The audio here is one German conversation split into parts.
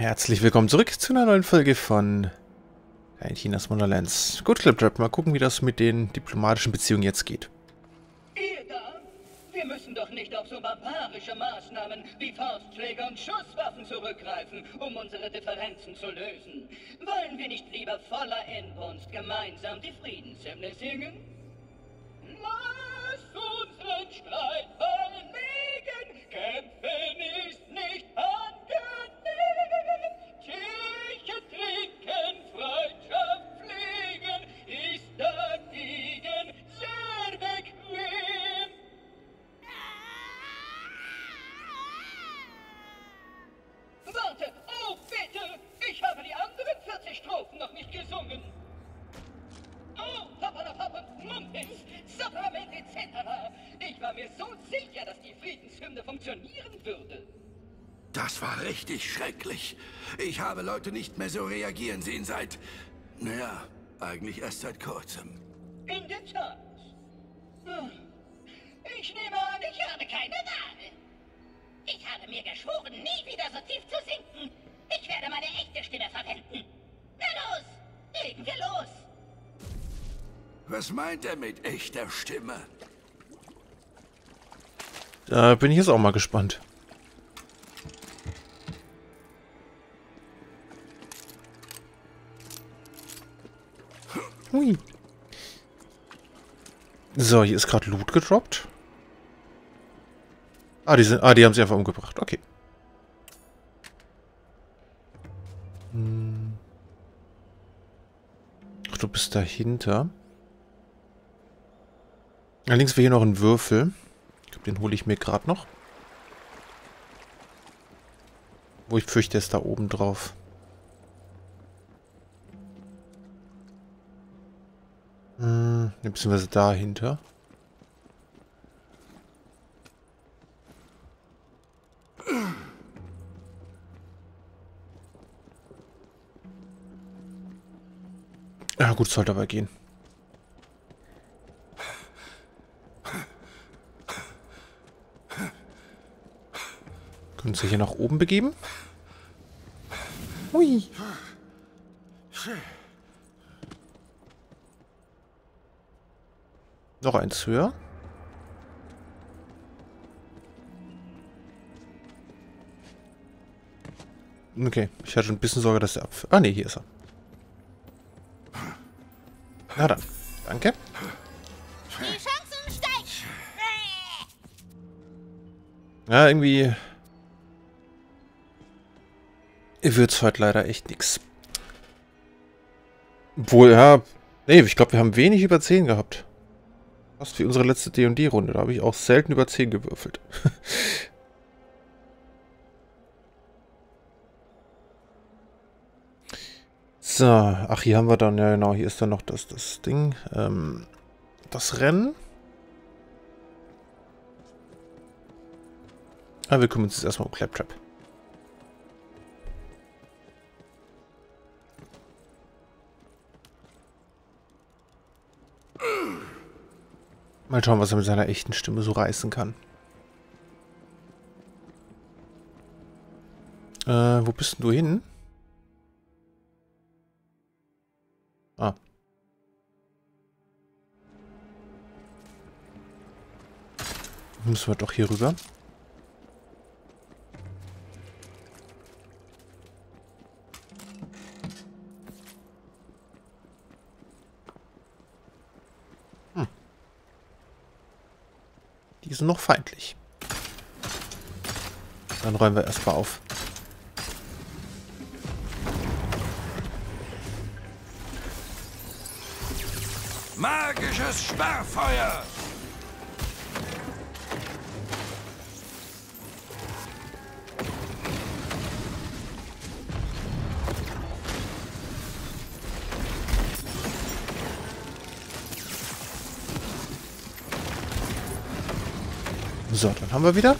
Herzlich willkommen zurück zu einer neuen Folge von Kein Chinas Wonderlands. Gut, Cliptrap, mal gucken, wie das mit den diplomatischen Beziehungen jetzt geht. Ihr da? Wir müssen doch nicht auf so barbarische Maßnahmen wie Faustschläge und Schusswaffen zurückgreifen, um unsere Differenzen zu lösen. Wollen wir nicht lieber voller Inbrunst gemeinsam die Friedenshymne singen? Lass unseren Streit richtig schrecklich. Ich habe Leute nicht mehr so reagieren sehen seit... Naja, eigentlich erst seit kurzem. In der Tat. Hm. Ich nehme an, ich habe keine Wahl. Ich habe mir geschworen, nie wieder so tief zu sinken. Ich werde meine echte Stimme verwenden. Na los, legen wir los. Was meint er mit echter Stimme? Da bin ich jetzt auch mal gespannt. Hui. So, hier ist gerade Loot gedroppt. Ah, die, sind, ah, die haben sie einfach umgebracht. Okay. Hm. Ach, du bist dahinter. Allerdings wäre hier noch ein Würfel. Ich glaube, den hole ich mir gerade noch. Wo ich fürchte, ist da oben drauf. Beziehungsweise dahinter. Ja gut, sollte aber gehen. Können Sie hier nach oben begeben? Hui. Noch eins höher. Okay, ich hatte schon ein bisschen Sorge, dass der Apfel... Ah, ne, hier ist er. Na dann, danke. Ja, irgendwie... Wird's heute leider echt nix. Obwohl, ja... Nee, ich glaube, wir haben wenig über 10 gehabt. Fast wie unsere letzte D&D-Runde. Da habe ich auch selten über 10 gewürfelt. so, ach, hier haben wir dann, ja genau, hier ist dann noch das, das Ding. Ähm, das Rennen. Aber ah, wir kümmern uns jetzt erstmal um Claptrap. Mal schauen, was er mit seiner echten Stimme so reißen kann. Äh, wo bist denn du hin? Ah. Müssen wir doch hier rüber. Die sind noch feindlich. Dann räumen wir erstmal auf. Magisches Sperrfeuer! So, dann haben wir wieder.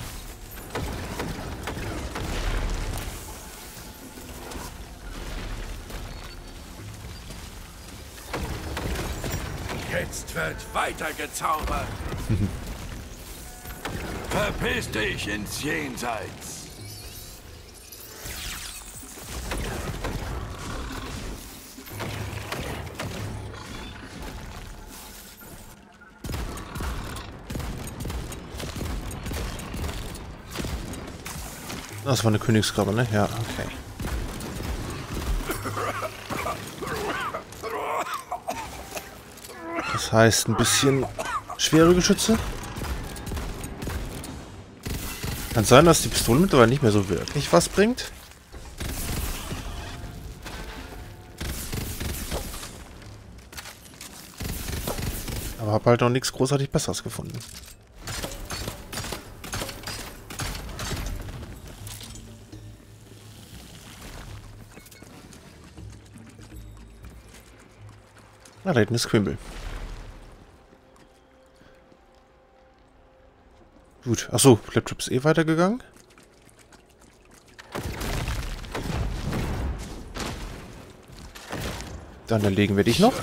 Jetzt wird weiter gezaubert. Verpiss dich ins Jenseits. Das war eine Königskrabbe, ne? Ja, okay. Das heißt, ein bisschen schwere Geschütze. Kann sein, dass die Pistole mittlerweile nicht mehr so wirklich was bringt. Aber habe halt noch nichts großartig Besseres gefunden. Ah, da hinten ist Quimble. Gut. Achso, Laptop ist eh weitergegangen. Dann erlegen wir dich noch.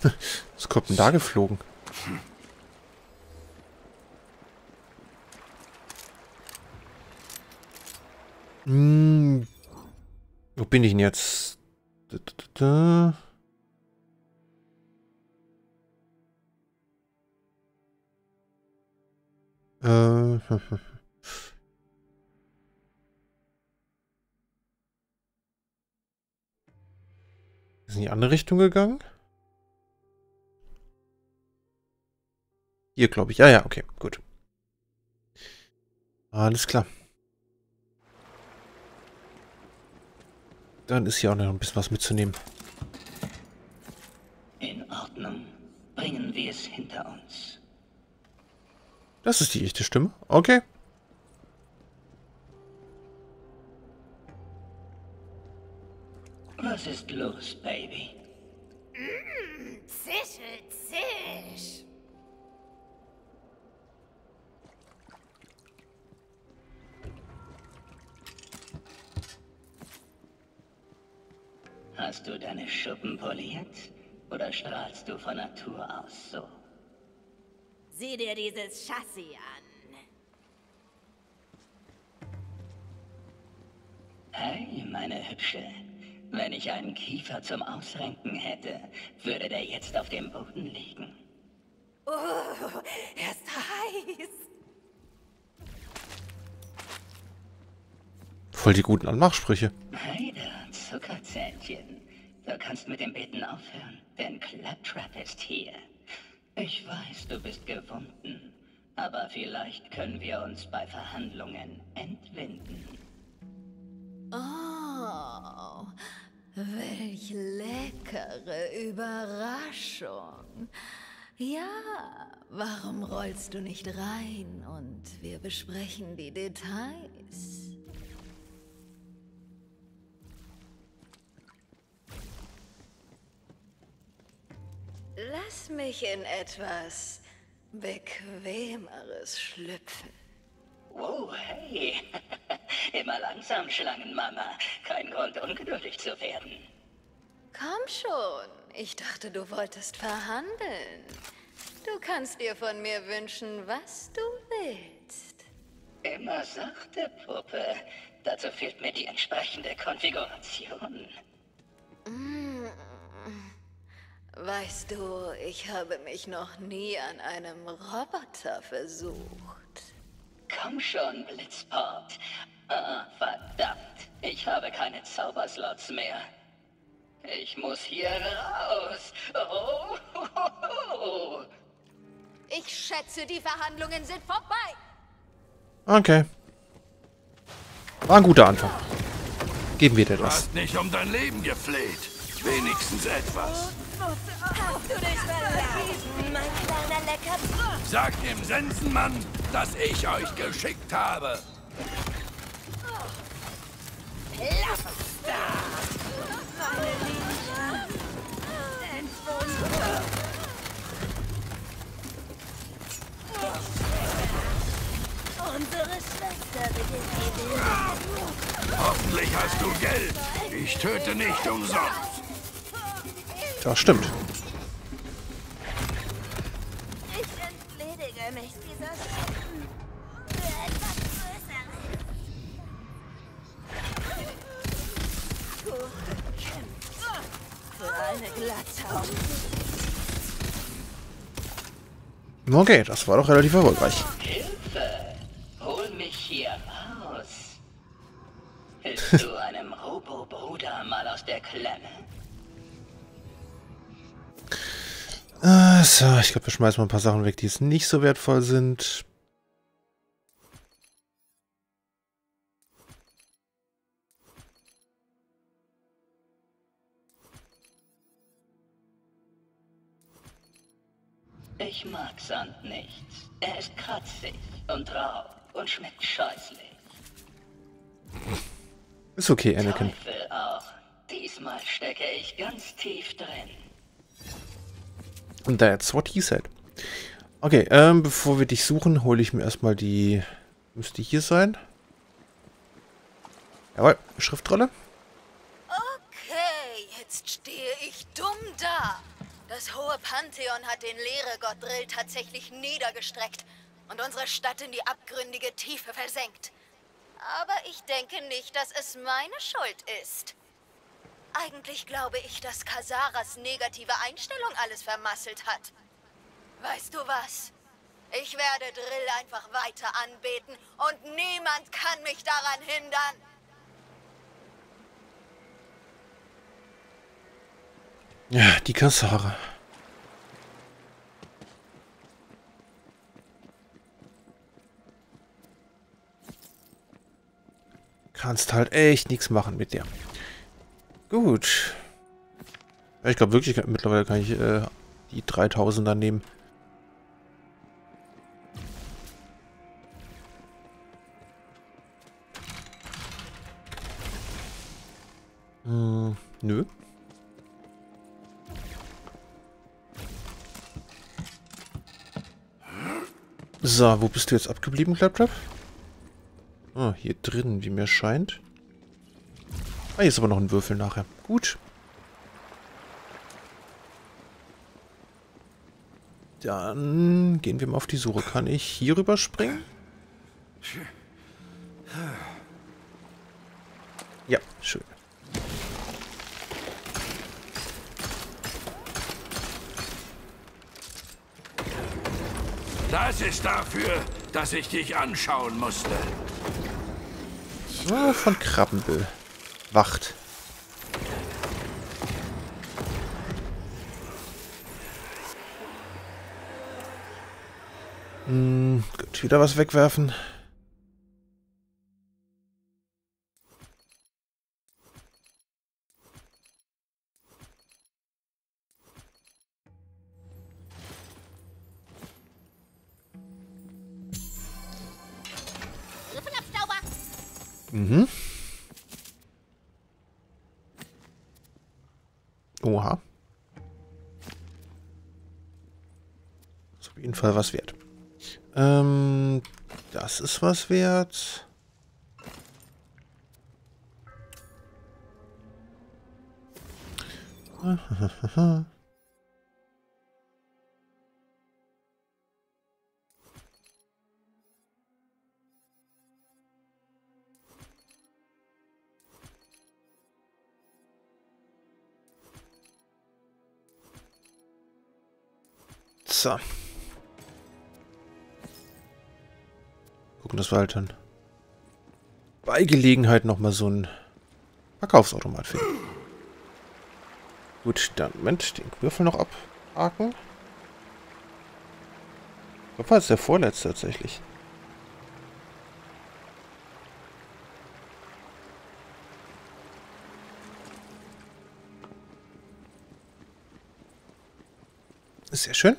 Was kommt denn da geflogen? Hm. Wo bin ich denn jetzt? Da, da, da. Äh. Ist in die andere Richtung gegangen? Hier, glaube ich. Ja, ja, okay, gut. Alles klar. Dann ist hier auch noch ein bisschen was mitzunehmen. In Ordnung. Bringen wir es hinter uns. Das ist die echte Stimme. Okay. Was ist los, Baby? Zischel, zisch. Schuppen poliert? Oder strahlst du von Natur aus so? Sieh dir dieses Chassis an. Hey, meine Hübsche. Wenn ich einen Kiefer zum Ausrenken hätte, würde der jetzt auf dem Boden liegen. Oh, er ist heiß. Voll die guten Anmachsprüche. Hey da, Zuckerzähnchen. Du kannst mit dem Beten aufhören, denn Claptrap ist hier. Ich weiß, du bist gewunden, aber vielleicht können wir uns bei Verhandlungen entwinden. Oh, welch leckere Überraschung. Ja, warum rollst du nicht rein und wir besprechen die Details? Lass mich in etwas Bequemeres schlüpfen. Wow, hey. Immer langsam, Schlangenmama. Kein Grund, ungeduldig zu werden. Komm schon. Ich dachte, du wolltest verhandeln. Du kannst dir von mir wünschen, was du willst. Immer sachte, Puppe. Dazu fehlt mir die entsprechende Konfiguration. Weißt du, ich habe mich noch nie an einem Roboter versucht. Komm schon, Blitzport. Ah, verdammt. Ich habe keine Zauberslots mehr. Ich muss hier raus. Oh, ho, ho, ho. Ich schätze, die Verhandlungen sind vorbei. Okay. War ein guter Anfang. Geben wir dir Du das. hast nicht um dein Leben gefleht. Wenigstens etwas. Hast du dich verlassen, mein kleiner Lecker? Sag dem Sensenmann, dass ich euch geschickt habe. Unsere Schwester beginnt. Hoffentlich hast du Geld. Ich töte nicht umsonst. Das stimmt. Okay, das war doch relativ erfolgreich. Hilfe! Hol mich hier raus! Hilfst du einem Robo-Bruder mal aus der Klemme? Äh, so, ich glaube, wir schmeißen mal ein paar Sachen weg, die jetzt nicht so wertvoll sind. Ich mag Sand nicht. Er ist kratzig und rau und schmeckt scheußlich. Ist okay, Anakin. Teufel auch. Diesmal stecke ich ganz tief drin. Und that's what he said. Okay, ähm, bevor wir dich suchen, hole ich mir erstmal die... Müsste hier sein. Jawohl, Schriftrolle. Okay, jetzt stehe ich dumm da. Das hohe Pantheon hat den Leere-Gott Drill tatsächlich niedergestreckt und unsere Stadt in die abgründige Tiefe versenkt. Aber ich denke nicht, dass es meine Schuld ist. Eigentlich glaube ich, dass Kasaras negative Einstellung alles vermasselt hat. Weißt du was? Ich werde Drill einfach weiter anbeten und niemand kann mich daran hindern. Ja, die Kassare. Kannst halt echt nichts machen mit der. Gut. Ich glaube wirklich, mittlerweile kann ich äh, die 3000er nehmen. Hm, nö. So, wo bist du jetzt abgeblieben, Claptrap? Ah, hier drin, wie mir scheint. Ah, hier ist aber noch ein Würfel nachher. Gut. Dann gehen wir mal auf die Suche. Kann ich hier rüber springen? Ja, schön. Das ist dafür, dass ich dich anschauen musste. Ah, von Krabbenbüll. Wacht. Hm, gut, wieder was wegwerfen. Was wert. So. Gucken, dass wir halt dann bei Gelegenheit nochmal so ein Verkaufsautomat finden. Gut, dann, Moment, den Würfel noch abhaken. Ich glaube, war jetzt der vorletzte tatsächlich. Sehr schön.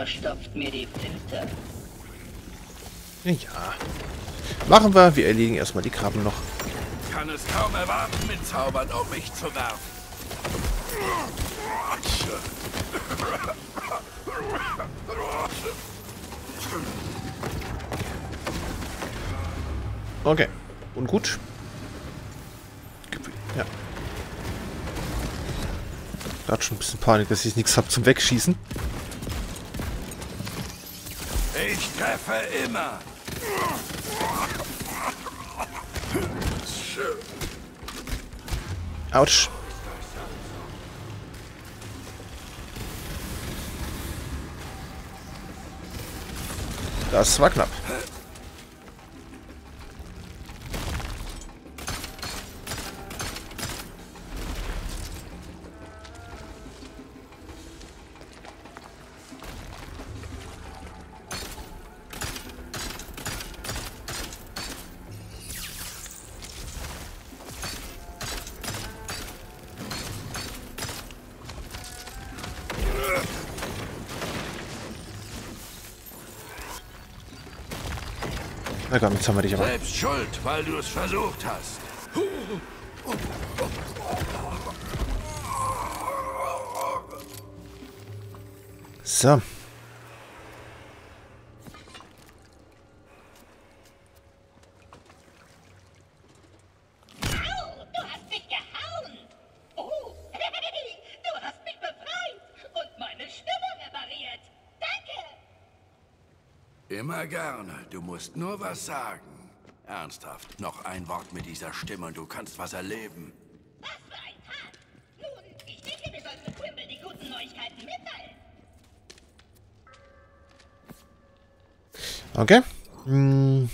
Verstopft mir die Filter. Ja. Machen wir. Wir erledigen erstmal die Krabben noch. Kann es kaum erwarten, mit Zaubern um mich zu werfen. Okay. Und gut. Ja. Da hat schon ein bisschen Panik, dass ich nichts habe zum Wegschießen. Ich treffe immer. Autsch. Das war knapp. Na komm, jetzt haben wir dich aber. Selbst schuld, weil du es versucht hast. So. Au, du hast mich gehauen. Oh, du hast mich befreit und meine Stimme repariert. Danke. Immer gerne. Du musst nur was sagen. Ernsthaft, noch ein Wort mit dieser Stimme und du kannst was erleben. Was für ein Tag. Nun, ich denke, wir sollten Quimble die guten Neuigkeiten mitteilen. Okay. Hm.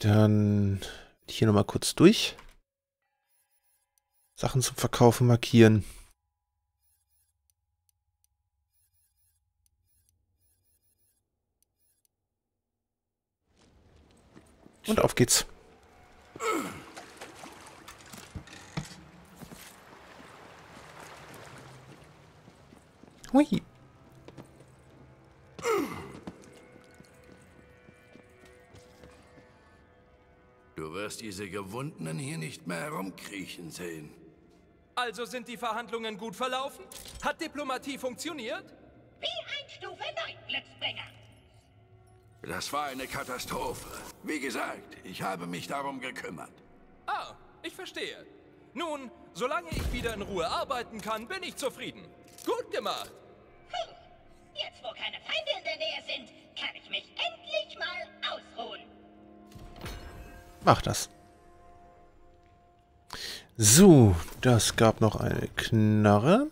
Dann hier nochmal kurz durch. Sachen zum Verkaufen markieren. Und auf geht's. Hui. Du wirst diese Gewundenen hier nicht mehr herumkriechen sehen. Also sind die Verhandlungen gut verlaufen? Hat Diplomatie funktioniert? Das war eine Katastrophe. Wie gesagt, ich habe mich darum gekümmert. Ah, ich verstehe. Nun, solange ich wieder in Ruhe arbeiten kann, bin ich zufrieden. Gut gemacht. Puh. Jetzt, wo keine Feinde in der Nähe sind, kann ich mich endlich mal ausruhen. Mach das. So, das gab noch eine Knarre.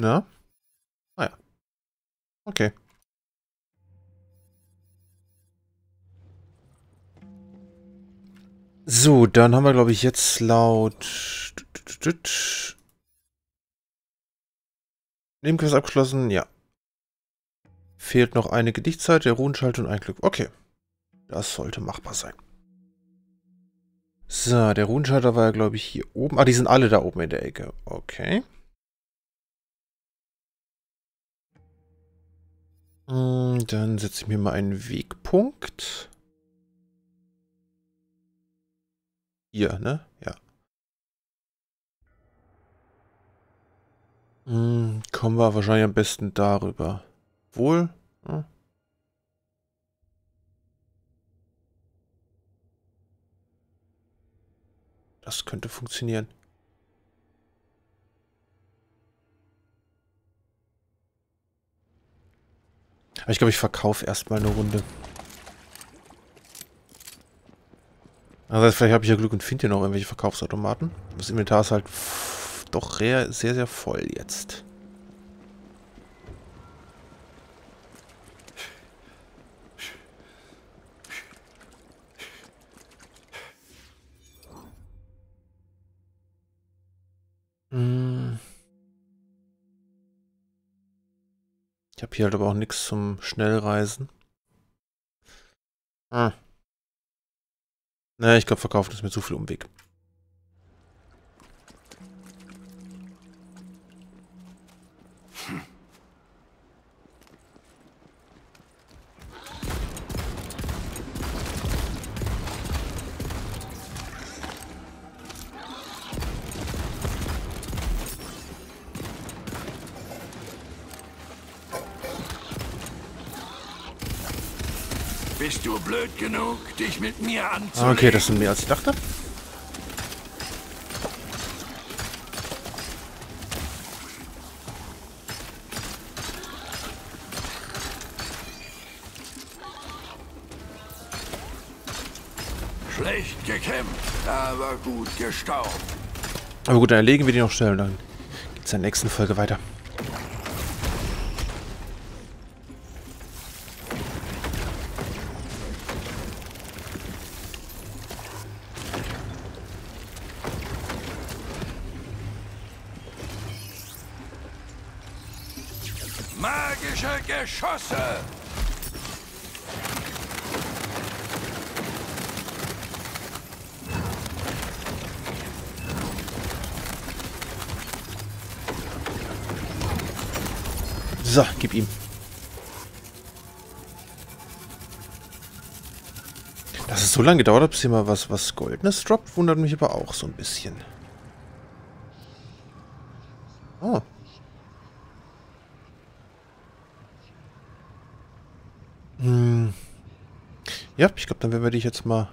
Na? Ah ja. Okay. So, dann haben wir, glaube ich, jetzt laut... Nebenquest abgeschlossen, ja. Fehlt noch eine Gedichtzeit, der Runenschalter und ein Glück. Okay. Das sollte machbar sein. So, der Runenschalter war ja, glaube ich, hier oben. Ah, die sind alle da oben in der Ecke. Okay. Dann setze ich mir mal einen Wegpunkt. Hier, ne? Ja. Hm, kommen wir wahrscheinlich am besten darüber. Wohl? Hm. Das könnte funktionieren. Aber ich glaube, ich verkaufe erstmal eine Runde. Also vielleicht habe ich ja Glück und finde hier noch irgendwelche Verkaufsautomaten. Das Inventar ist halt doch sehr, sehr voll jetzt. hier halt aber auch nichts zum Schnellreisen. Hm. Naja, ich glaube, verkaufen ist mir zu viel Umweg. Hm. Bist du blöd genug, dich mit mir anzulegen? Okay, das sind mehr als ich dachte. Schlecht gekämpft, aber gut gestaubt. Aber gut, dann erlegen wir die noch schnell und dann geht's in der nächsten Folge weiter. Geschosse! So, gib ihm. Dass es so lange gedauert hat, bis hier mal was, was Goldenes droppt, wundert mich aber auch so ein bisschen. Oh. Ja, ich glaube, dann werden wir dich jetzt mal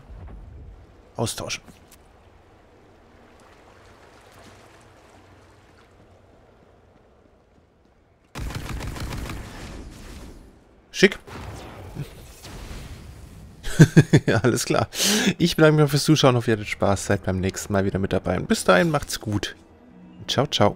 austauschen. Schick. alles klar. Ich bedanke mich fürs Zuschauen. Hoffe, ihr hattet Spaß. Seid beim nächsten Mal wieder mit dabei. Und bis dahin macht's gut. Ciao, ciao.